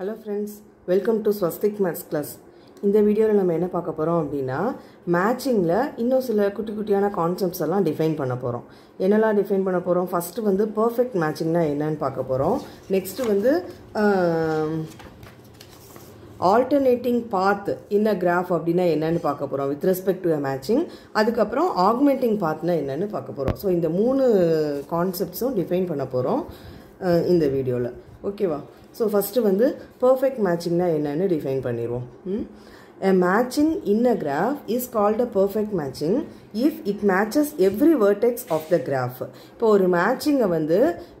Hello friends welcome to Swastik maths class இந்த வீடியோவில் நம்ம என்ன பார்க்க போகிறோம் அப்படின்னா மேட்சிங்கில் இன்னும் சில குட்டி குட்டியான கான்செப்ட்ஸ் எல்லாம் டிஃபைன் பண்ண போகிறோம் என்னெல்லாம் டிஃபைன் பண்ண போகிறோம் ஃபஸ்ட்டு வந்து பர்ஃபெக்ட் மேட்சிங்னா என்னன்னு பார்க்க போகிறோம் நெக்ஸ்ட்டு வந்து alternating path in a graph அப்படின்னா என்னன்னு பார்க்க போகிறோம் with respect to a matching அதுக்கப்புறம் ஆக்மெண்டிங் பாத்னா என்னன்னு பார்க்க போகிறோம் ஸோ இந்த மூணு கான்செப்ட்ஸும் டிஃபைன் பண்ண போகிறோம் இந்த வீடியோவில் ஓகேவா ஸோ ஃபஸ்ட்டு வந்து பர்ஃபெக்ட் மேட்சிங்னா என்னன்னு டிஃபைன் பண்ணிடுவோம் a matching in a graph is called a perfect matching if it matches every vertex of the graph இப்போ ஒரு மேட்சிங்கை வந்து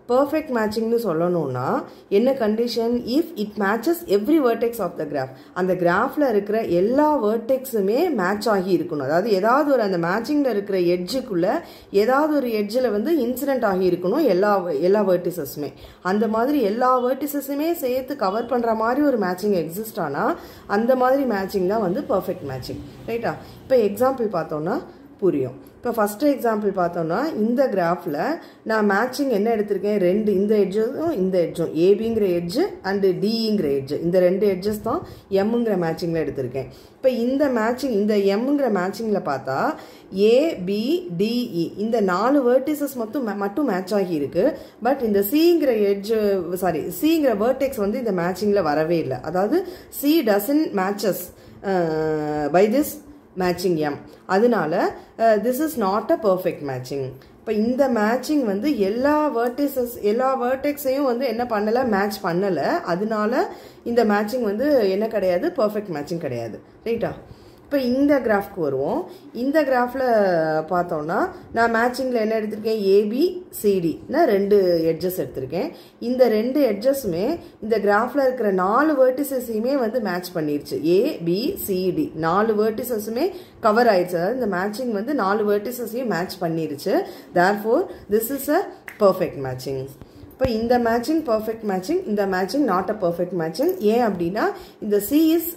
பர்ஃபெக்ட் மேட்சிங்னு சொல்லணும்னா என்ன condition if it matches every vertex of the graph அந்த கிராஃபில் இருக்கிற எல்லா வேர்டெக்ஸுமே மேட்ச் ஆகி இருக்கணும். அதாவது ஏதாவது ஒரு அந்த மேட்சிங்கில் இருக்கிற எட்ஜுக்குள்ளே ஏதாவது ஒரு எட்ஜில் வந்து இன்சிடென்ட் ஆகி இருக்கணும் எல்லா எல்லா வேர்டிசஸுமே அந்த மாதிரி எல்லா வேர்டிசஸுமே சேர்த்து கவர் பண்ணுற மாதிரி ஒரு மேட்சிங் எக்ஸிஸ்ட் ஆனால் அந்த மாதிரி மேட்சிங் தான் வந்து பர்ஃபெக்ட் மேட்சிங் ரைட்டா இப்போ எக்ஸாம்பிள் பார்த்தோன்னா புரியும். இப்போ ஃபஸ்ட்டு எக்ஸாம்பிள் பார்த்தோன்னா இந்த கிராஃபில் நான் மேட்சிங் என்ன எடுத்திருக்கேன்? ரெண்டு இந்த எட்ஜும் இந்த எட்ஜும் ஏபிங்கிற எட்ஜு அண்டு டிங்கிற எட்ஜு இந்த ரெண்டு எட்ஜஸ் தான் எம்முங்கிற மேட்சிங்கில் எடுத்திருக்கேன். இப்போ இந்த மேட்சிங் இந்த எம்முங்கிற மேட்சிங்கில் பார்த்தா ஏபிடிஇ இந்த நாலு வேர்டிசஸ் மட்டும் மட்டும் மேட்ச் ஆகி இருக்கு. பட் இந்த சிங்கிற எட்ஜு சாரி சிங்கிற வேர்டெக்ஸ் வந்து இந்த மேட்சிங்கில் வரவே இல்லை. அதாவது C doesn't matches by this matching M அதனால this is not a perfect matching இப்போ இந்த மேட்சிங் வந்து எல்லா வேர்டிசஸ் எல்லா வேர்டெக்ஸையும் வந்து என்ன பண்ணலை மேட்ச் பண்ணலை. அதனால இந்த மேட்சிங் வந்து என்ன கிடையாது பர்ஃபெக்ட் மேட்சிங் கிடையாது. ரைட்டா இப்போ இந்த கிராஃப்க்கு வருவோம். இந்த கிராஃபில் பார்த்தோன்னா நான் மேட்சிங்கில் என்ன எடுத்திருக்கேன்? ஏபி சிடி நான் ரெண்டு எட்ஜஸ் எடுத்திருக்கேன். இந்த ரெண்டு எட்ஜஸுமே இந்த கிராஃபில் இருக்கிற நாலு வேர்டிசஸையுமே வந்து மேட்ச் பண்ணிருச்சு. ஏ பி சிடி நாலு வேர்டிசஸுமே கவர் ஆயிடுச்சு. அதாவது இந்த மேட்சிங் வந்து நாலு வேர்டிசஸையும் மேட்ச் பண்ணிருச்சு. Therefore this is a perfect matching இப்போ இந்த மேட்சிங் பர்ஃபெக்ட் மேட்சிங் இந்த matching not a perfect matching ஏன் அப்படின்னா இந்த C is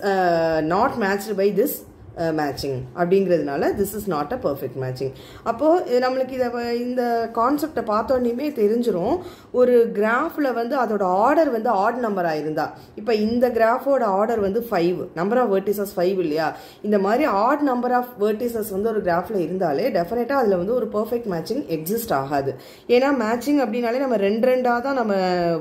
not matched by this matching அப்படிங்கிறதுனால this is not a perfect matching அப்போது நம்மளுக்கு இதை இந்த கான்செப்டை பார்த்தோன்னே தெரிஞ்சிடும் ஒரு கிராஃபில் வந்து அதோட ஆர்டர் வந்து ஆட் நம்பராக இருந்தால் இப்போ இந்த கிராஃபோட ஆர்டர் வந்து five number of vertices five இல்லையா? இந்த மாதிரி ஆட் நம்பர் ஆஃப் வேர்டிசஸ் வந்து ஒரு கிராஃபில் இருந்தாலே டெஃபினட்டாக அதில் வந்து ஒரு பர்ஃபெக்ட் மேட்சிங் எக்ஸிஸ்ட் ஆகாது. ஏன்னா மேட்சிங் அப்படின்னாலே நம்ம ரெண்டு ரெண்டாக தான் நம்ம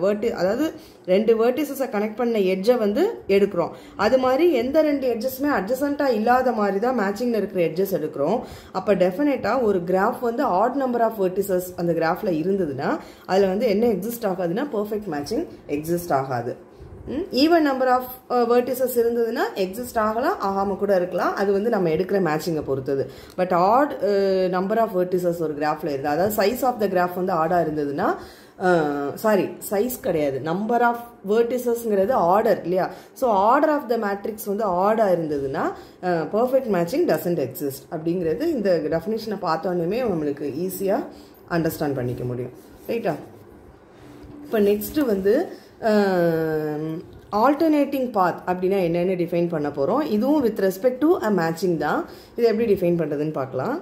வேர்ட்டி அதாவது ரெண்டு வேர்டிசஸை கனெக்ட் பண்ண எட்ஜை வந்து எடுக்கிறோம். அது மாதிரி எந்த ரெண்டு எட்ஜஸுமே அட்ஜசண்ட்டாக இல்லாத மாதிரி தான் மேட்சிங்கில் இருக்கிற எட்ஜஸ் எடுக்கிறோம். அப்போ டெஃபினட்டாக ஒரு கிராஃப் வந்து ஆட் நம்பர் ஆஃப் வேர்டிசஸ் அந்த கிராஃபில் இருந்ததுன்னா அதில் வந்து என்ன எக்ஸிஸ்ட் ஆகாதுன்னா பர்ஃபெக்ட் மேட்சிங் எக்ஸிஸ்ட் ஆகாது. ஈவன் நம்பர் ஆஃப் வேர்டிசஸ் இருந்ததுன்னா எக்ஸிஸ்ட் ஆகலாம் ஆகாமல் கூட இருக்கலாம். அது வந்து நம்ம எடுக்கிற மேட்சிங்கை பொறுத்தது. But odd number of vertices ஒரு கிராஃபில் இருந்தால் அதாவது சைஸ் ஆஃப் த கிராஃப் வந்து ஆடாக இருந்ததுன்னா uh, சாரி சைஸ் கிடையாது. நம்பர் ஆஃப் வேர்டிசஸ்ங்கிறது ஆர்டர் இல்லையா? So order of the matrix வந்து ஆர்டாக இருந்ததுன்னா பர்ஃபெக்ட் மேட்சிங் டசன்ட் எக்ஸிஸ்ட் அப்படிங்கிறது இந்த டெஃபினேஷனை பார்த்தோன்னே நம்மளுக்கு ஈஸியாக அண்டர்ஸ்டாண்ட் பண்ணிக்க முடியும். ரைட்டா இப்போ நெக்ஸ்ட்டு வந்து ஆல்டர்னேட்டிங் பாத் அப்படின்னா என்னென்னு டிஃபைன் பண்ண போகிறோம் இதுவும் with respect to a matching தான் இது எப்படி டிஃபைன் பண்ணுறதுன்னு பார்க்கலாம்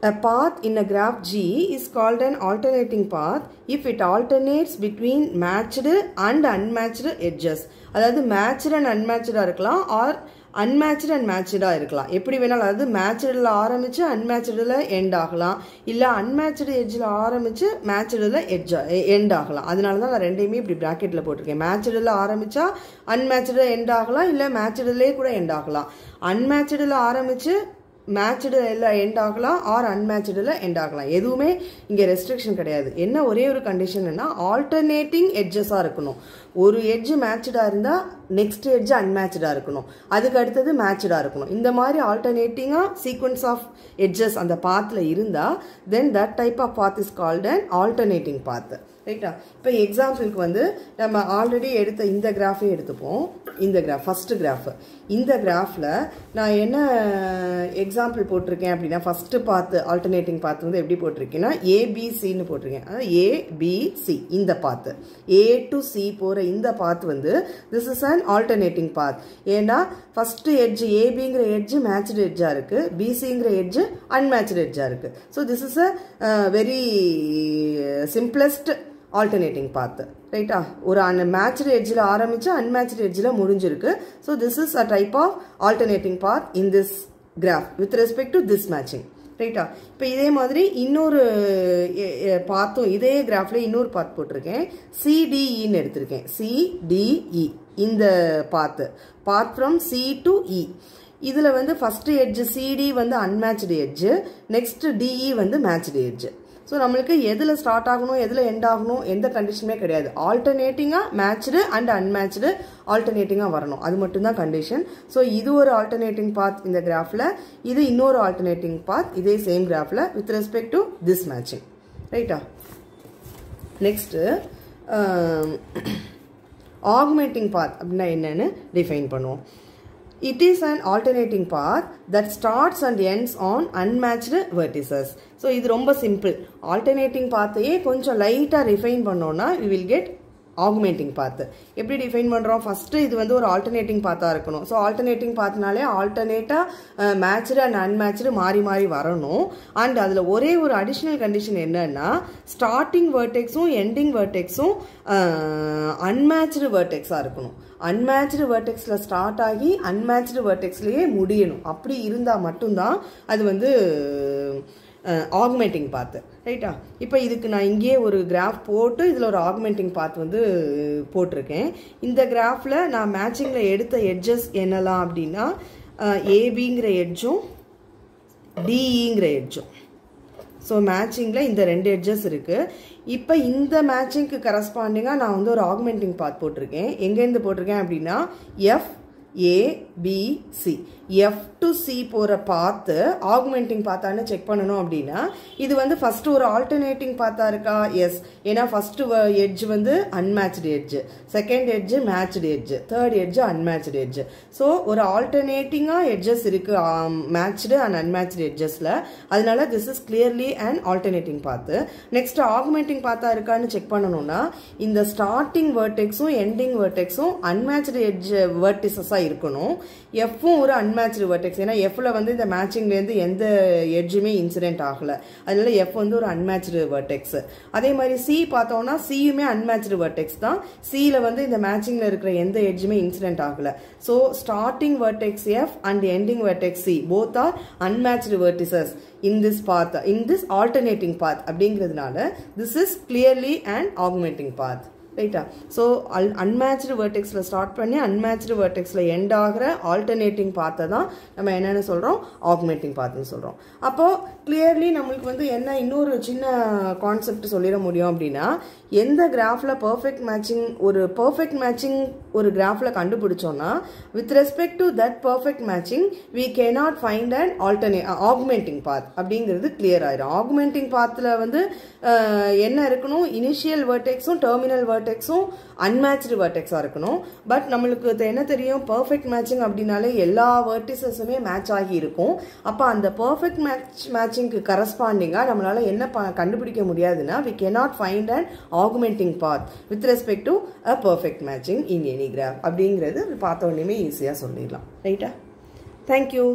A path in a graph G is called an alternating path if it alternates between matched and unmatched edges. அதாவது matched and unmatched இருக்கலாம் ஆர் அன்மேட்ச்டு அண்ட் மேட்சாக இருக்கலாம். எப்படி வேணாலும் அதாவது மேட்சடில் ஆரம்பித்து அன்மேட்சடில் எண்ட் ஆகலாம். இல்லை அன்மேட்சடு எட்ஜில் ஆரம்பித்து மேட்சடில் எட்ஜா எண்ட் ஆகலாம். அதனால தான் நான் ரெண்டையுமே இப்படி ப்ராக்கெட்டில் போட்டிருக்கேன். மேட்சடில் ஆரம்பித்தா அன்மேட்சடில் எண்ட் ஆகலாம் இல்லை மேட்சடிலே கூட எண்ட் ஆகலாம். அன்மேட்சடில் ஆரம்பித்து மேட்சடு இல்லை எண்ட் ஆகலாம் ஆர் அன்மேட்சடில் எண்ட் ஆகலாம். எதுவுமே இங்கே ரெஸ்ட்ரிக்ஷன் கிடையாது. என்ன ஒரே ஒரு கண்டிஷன்னா ஆல்டர்னேட்டிங் எட்ஜஸாக இருக்கணும். ஒரு எட்ஜ் மேட்சடாக இருந்தால் நெக்ஸ்ட் எட்ஜ் அன்மேட்சடாக இருக்கணும். அதுக்கு அடுத்தது மேட்சடாக இருக்கணும். இந்த மாதிரி ஆல்டர்னேட்டிங்காக சீக்வன்ஸ் ஆஃப் எட்ஜஸ் அந்த பாத்தில் இருந்தால் then that type of path is called and alternating path ரைட்டா இப்போ எக்ஸாம்பிளுக்கு வந்து நம்ம ஆல்ரெடி எடுத்த இந்த கிராஃபே எடுத்துப்போம். இந்த கிராஃப் ஃபஸ்ட்டு கிராஃபு இந்த கிராஃபில் நான் என்ன எக்ஸாம்பிள் போட்டிருக்கேன் அப்படின்னா ஃபஸ்ட்டு பார்த்து ஆல்டர்னேட்டிங் பார்த்து வந்து எப்படி போட்டிருக்கேன்னா ஏபிசின்னு போட்டிருக்கேன். அதாவது ஏபிசி இந்த பாத்து ஏ டு சி போகிற இந்த பாத் வந்து this is an alternating path ஏன்னா ஃபஸ்ட்டு எட்ஜ் ஏபிங்கிற எட்ஜு மேட்ச்டு எட்ஜாக இருக்குது பிசிங்கிற எட்ஜு அன்மேட்ச்டு எட்ஜாக இருக்குது so this is a very simplest alternating path ரைட்டா ஒரு அன் மேட்ச்டு எட்ஜில் ஆரம்பித்து அன்மேட்ச்டு எட்ஜில் முடிஞ்சிருக்கு. So this is a type of alternating path in this graph with respect to this matching ரைட்டா இப்போ இதே மாதிரி இன்னொரு பார்த்தும் இதே கிராஃபில் இன்னொரு பாத் போட்டிருக்கேன். சிடிஇன்னு எடுத்திருக்கேன். சிடிஇ இந்த path path from C to E இதில் வந்து ஃபஸ்ட்டு எட்ஜு சிடி வந்து unmatched edge next D E வந்து மேட்ச்டு எட்ஜு ஸோ நம்மளுக்கு எதில் ஸ்டார்ட் ஆகணும் எதில் எண்ட் ஆகணும் எந்த கண்டிஷனுமே கிடையாது. ஆல்டர்னேட்டிங்காக மேட்ச்டு அண்ட் அன்மேட்ச்டு ஆல்டர்னேட்டிங்காக வரணும். அது மட்டும்தான் கண்டிஷன் ஸோ இது ஒரு ஆல்டர்னேட்டிங் பாத் இந்த கிராஃபில் இது இன்னொரு ஆல்டர்னேட்டிங் பாத் இதே same கிராஃபில் with respect to this matching ரைட்டா நெக்ஸ்ட்டு ஆகுமேட்டிங் பாத் அப்படின்னா என்னென்னு டிஃபைன் பண்ணுவோம். It is an alternating path that starts and ends on unmatched vertices. So இது ரொம்ப சிம்பிள் ஆல்டர்னேட்டிங் பாத்தையே கொஞ்சம் லைட்டாக ரிஃபைன் பண்ணோன்னா வி வில் கெட் ஆகுமேட்டிங் பாத்து எப்படி டிஃபைன் பண்ணுறோம் ஃபஸ்ட்டு இது வந்து ஒரு ஆல்டர்னேட்டிங் பாத்தாக இருக்கணும். ஸோ ஆல்டர்னேட்டிங் பாத்தினாலே ஆல்டர்னேட்டாக மேட்ச்டு அண்ட் அன்மேட்ச்டு மாறி மாறி வரணும். அண்ட் அதில் ஒரே ஒரு அடிஷ்னல் கண்டிஷன் என்னன்னா ஸ்டார்டிங் வேர்டெக்ஸும் எண்டிங் வேர்டெக்ஸும் அன்மேட்ச்டு வேர்டெக்ஸாக இருக்கணும். அன்மேட்ச்டு வேர்டெக்ஸில் ஸ்டார்ட் ஆகி அன்மேட்ச்டு வேர்டெக்ஸ்லேயே முடியணும். அப்படி இருந்தால் மட்டும்தான் அது வந்து ஆகுமெண்டிங் பாத்து ரைட்டா இப்போ இதுக்கு நான் இங்கேயே ஒரு கிராஃப் போட்டு இதில் ஒரு ஆகுமெண்டிங் பாத் வந்து போட்டிருக்கேன். இந்த கிராஃபில் நான் மேட்சிங்கில் எடுத்த எட்ஜஸ் என்னலாம் அப்படின்னா ஏபிங்கிற எட்ஜும் டிஇங்கிற எட்ஜும் ஸோ மேட்சிங்கில் இந்த ரெண்டு எட்ஜஸ் இருக்குது இப்போ இந்த மேட்சிங்க்கு கரஸ்பாண்டிங்காக நான் வந்து ஒரு ஆகுமெண்டிங் பாத் போட்டிருக்கேன். எங்கேருந்து போட்டிருக்கேன் அப்படின்னா F ABC F to C போகிற பார்த்து ஆகுமெண்டிங் பார்த்தான்னு செக் பண்ணணும் அப்படின்னா இது வந்து ஃபஸ்ட்டு ஒரு ஆல்டர்னேட்டிங் பார்த்தா இருக்கா? எஸ் ஏன்னா ஃபஸ்ட்டு எட்ஜ் வந்து unmatched edge second edge matched edge third edge unmatched edge so ஒரு ஆல்டர்னேட்டிங்காக எட்ஜஸ் இருக்குது மேட்ச்டு அண்ட் அன்மேட்ச்டு எட்ஜஸில் அதனால this is clearly and alternating path next augmenting பார்த்தா இருக்கான்னு செக் பண்ணணும்னா இந்த ஸ்டார்டிங் வேர்டெக்ஸும் எண்டிங் வேர்டெக்ஸும் அன்மேட்ச்டு எட்ஜ் வேர்டிசஸாக இருக்கணும். எஃப்பும் ஒரு அன்மேட்ச்டு வேர்டெக்ஸ் ஏன்னா எஃப்ல வந்து இந்த மேட்சிங்லேருந்து எந்த எட்ஜுமே இன்சிடென்ட் ஆகலை. அதனால எஃப் வந்து ஒரு அன்மேட்ச்டு வேர்டெக்ஸ் அதே மாதிரி சி பார்த்தோம்னா சியுமே அன்மேட்ச்டு வேர்டெக்ஸ் தான். சியில் வந்து இந்த மேட்சிங்கில் இருக்கிற எந்த எட்ஜுமே இன்சிடென்ட் ஆகலை. So starting vertex F and ending vertex C both are unmatched vertices in this path in this alternating path அப்படிங்கிறதுனால this is clearly and augmenting path ரைட்டா ஸோ அல் அன்மேட்ச்டு வேர்டெக்ஸில் ஸ்டார்ட் பண்ணி அன்மேட்ச்டு வேர்டெக்ஸில் எண்ட் ஆகிற alternating பார்த்தை தான் நம்ம என்னென்னு சொல்கிறோம் ஆகுமேட்டிங் பார்த்துன்னு சொல்கிறோம் அப்போது கிளியர்லி நம்மளுக்கு வந்து என்ன இன்னொரு சின்ன கான்செப்ட் சொல்லிட முடியும் அப்படின்னா எந்த கிராஃபில் பர்ஃபெக்ட் மேட்சிங் ஒரு பர்ஃபெக்ட் மேட்சிங் ஒரு கிராஃபில் கண்டுபிடிச்சோன்னா with respect to that perfect matching we can not find and alternate augmenting path அப்படிங்கிறது கிளியர் ஆயிரும். ஆக்மெண்டிங் பாத்தில் வந்து uh, என்ன இருக்கணும்? இனிஷியல் வேர்டெக்ஸும் டெர்மினல் வேர்டெக்ஸும் அன்மேட்ச்டு வேர்டெக்ஸாக இருக்கணும். பட் நம்மளுக்கு என்ன தெரியும்? பர்ஃபெக்ட் மேட்சிங் அப்படின்னாலே எல்லா வேர்டிசஸுமே மேட்ச் ஆகி இருக்கும். அப்போ அந்த பர்ஃபெக்ட் மேட்ச் மேட்சிங்க்கு கரஸ்பாண்டிங்காக நம்மளால் என்ன கண்டுபிடிக்க முடியாதுன்னா we can not find and augmenting path with respect to a perfect matching in any graph அப்படிங்கிறது பார்த்த உடனே ஈஸியாக சொல்லிடலாம் ரைட்டா தேங்க்யூ